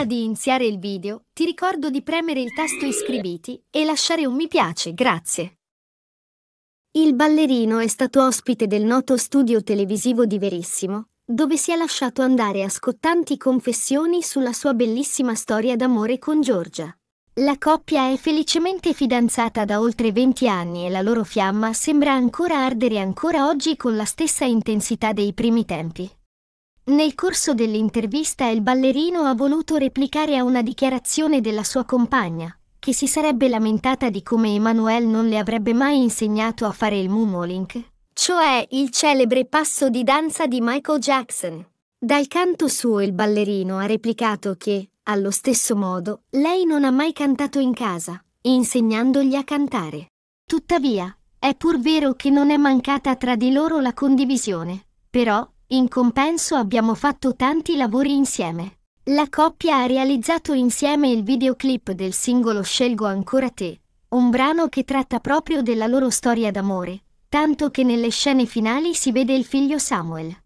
Prima di iniziare il video, ti ricordo di premere il tasto iscriviti e lasciare un mi piace, grazie. Il ballerino è stato ospite del noto studio televisivo di Verissimo, dove si è lasciato andare a scottanti confessioni sulla sua bellissima storia d'amore con Giorgia. La coppia è felicemente fidanzata da oltre 20 anni e la loro fiamma sembra ancora ardere ancora oggi con la stessa intensità dei primi tempi. Nel corso dell'intervista il ballerino ha voluto replicare a una dichiarazione della sua compagna, che si sarebbe lamentata di come Emanuele non le avrebbe mai insegnato a fare il moonwalking, cioè il celebre passo di danza di Michael Jackson. Dal canto suo il ballerino ha replicato che, allo stesso modo, lei non ha mai cantato in casa, insegnandogli a cantare. Tuttavia, è pur vero che non è mancata tra di loro la condivisione, però, in compenso abbiamo fatto tanti lavori insieme. La coppia ha realizzato insieme il videoclip del singolo Scelgo ancora te, un brano che tratta proprio della loro storia d'amore, tanto che nelle scene finali si vede il figlio Samuel.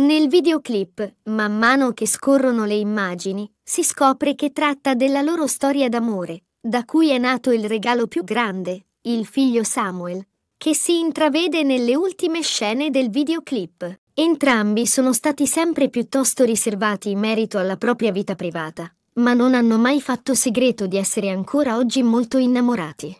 Nel videoclip, man mano che scorrono le immagini, si scopre che tratta della loro storia d'amore, da cui è nato il regalo più grande, il figlio Samuel, che si intravede nelle ultime scene del videoclip. Entrambi sono stati sempre piuttosto riservati in merito alla propria vita privata, ma non hanno mai fatto segreto di essere ancora oggi molto innamorati.